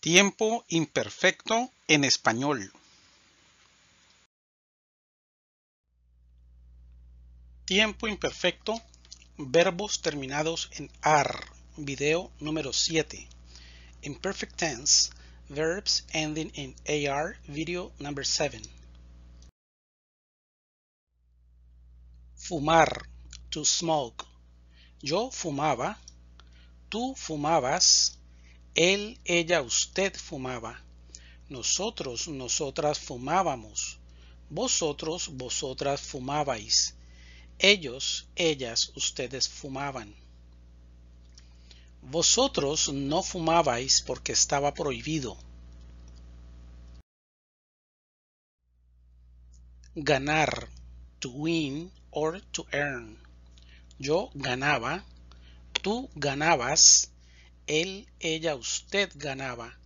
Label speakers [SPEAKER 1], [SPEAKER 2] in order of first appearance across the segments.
[SPEAKER 1] Tiempo imperfecto en español. Tiempo imperfecto, verbos terminados en AR, video número 7. Imperfect tense, verbs ending in AR, video number 7. Fumar, to smoke. Yo fumaba, tú fumabas, él, ella, usted fumaba. Nosotros, nosotras fumábamos. Vosotros, vosotras fumabais. Ellos, ellas, ustedes fumaban. Vosotros no fumabais porque estaba prohibido. Ganar, to win or to earn. Yo ganaba, tú ganabas, él, ella, usted ganaba.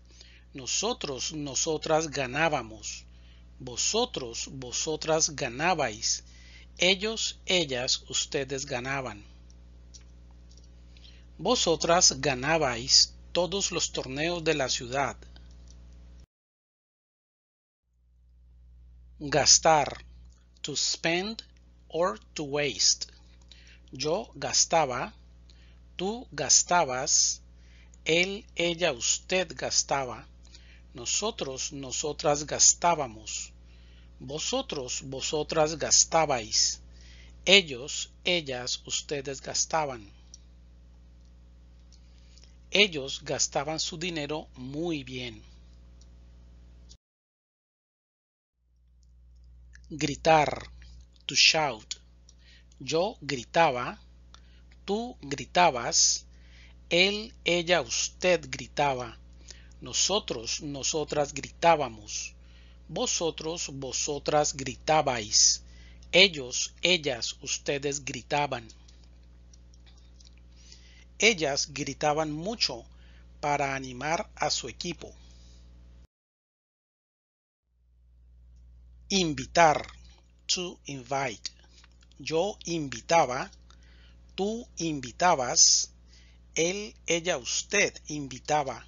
[SPEAKER 1] Nosotros, nosotras ganábamos. Vosotros, vosotras ganabais. Ellos, ellas, ustedes ganaban. Vosotras ganabais todos los torneos de la ciudad. Gastar, to spend or to waste. Yo gastaba, tú gastabas, él, ella, usted gastaba. Nosotros, nosotras gastábamos. Vosotros, vosotras gastabais. Ellos, ellas, ustedes gastaban. Ellos gastaban su dinero muy bien. Gritar, to shout. Yo gritaba, tú gritabas, él, ella, usted gritaba. Nosotros, nosotras gritábamos. Vosotros, vosotras gritabais. Ellos, ellas, ustedes gritaban. Ellas gritaban mucho para animar a su equipo. Invitar, to invite. Yo invitaba, tú invitabas, él, ella, usted invitaba.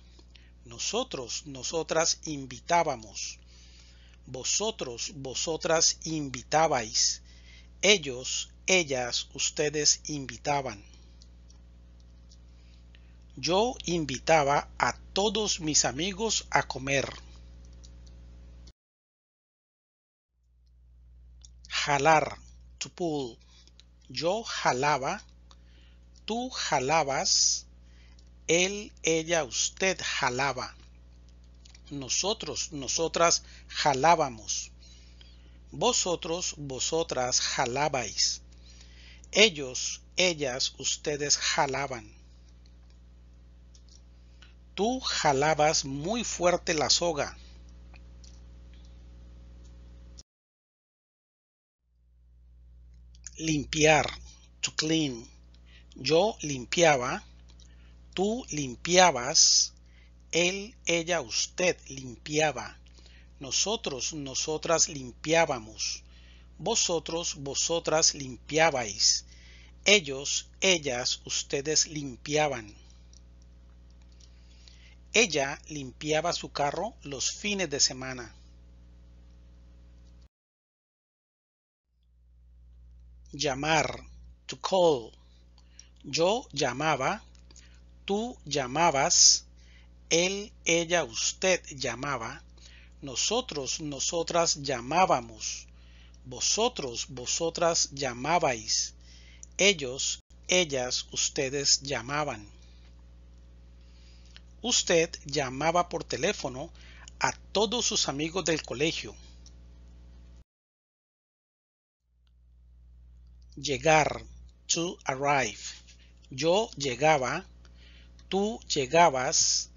[SPEAKER 1] Nosotros, nosotras invitábamos. Vosotros, vosotras invitabais. Ellos, ellas, ustedes invitaban. Yo invitaba a todos mis amigos a comer. Jalar, to pull. Yo jalaba, tú jalabas, él, ella, usted jalaba. Nosotros, nosotras jalábamos. Vosotros, vosotras jalabais. Ellos, ellas, ustedes jalaban. Tú jalabas muy fuerte la soga. Limpiar, to clean. Yo limpiaba, tú limpiabas, él, ella, usted limpiaba. Nosotros, nosotras limpiábamos. Vosotros, vosotras limpiabais. Ellos, ellas, ustedes limpiaban. Ella limpiaba su carro los fines de semana. Llamar, to call. Yo llamaba, tú llamabas, él, ella, usted llamaba, nosotros, nosotras llamábamos, vosotros, vosotras llamabais, ellos, ellas, ustedes llamaban. Usted llamaba por teléfono a todos sus amigos del colegio. Llegar, to arrive. Yo llegaba, tú llegabas,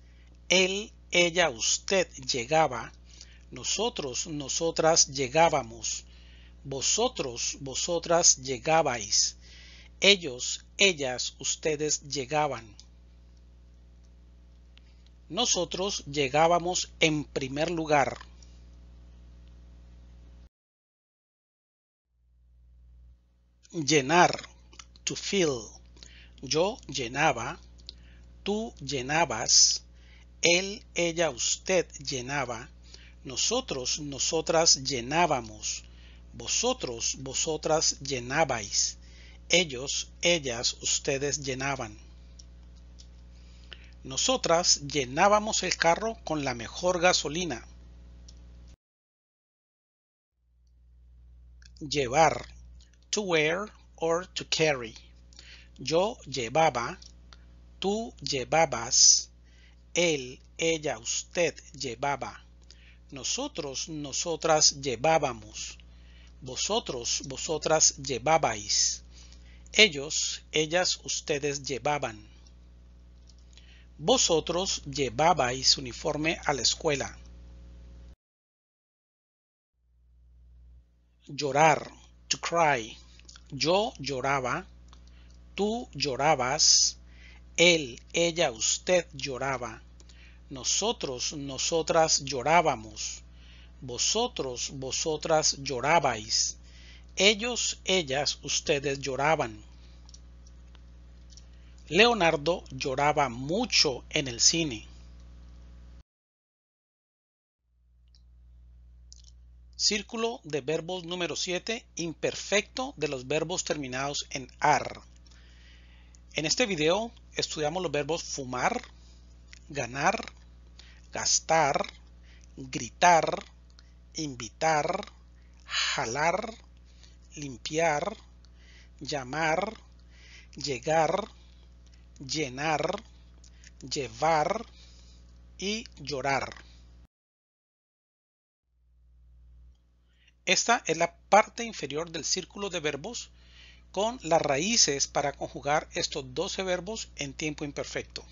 [SPEAKER 1] él, ella, usted llegaba, nosotros, nosotras llegábamos, vosotros, vosotras llegabais, ellos, ellas, ustedes llegaban. Nosotros llegábamos en primer lugar. Llenar, to fill. Yo llenaba, tú llenabas, Él, ella, usted llenaba. Nosotros, nosotras llenábamos. Vosotros, vosotras llenabais. Ellos, ellas, ustedes llenaban. Nosotras llenábamos el carro con la mejor gasolina. Llevar. To wear or to carry. Yo llevaba. Tú llevabas. Él, ella, usted llevaba. Nosotros, nosotras llevábamos. Vosotros, vosotras llevabais. Ellos, ellas, ustedes llevaban. Vosotros llevabais uniforme a la escuela. Llorar, to cry. Yo lloraba, tú llorabas, él, ella, usted lloraba. Nosotros, nosotras llorábamos. Vosotros, vosotras llorabais. Ellos, ellas, ustedes lloraban. Leonardo lloraba mucho en el cine. Círculo de verbos número 7, imperfecto de los verbos terminados en AR. En este video estudiamos los verbos fumar, ganar, gastar, gritar, invitar, jalar, limpiar, llamar, llegar, llenar, llevar y llorar. Esta es la parte inferior del círculo de verbos con las raíces para conjugar estos 12 verbos en tiempo imperfecto.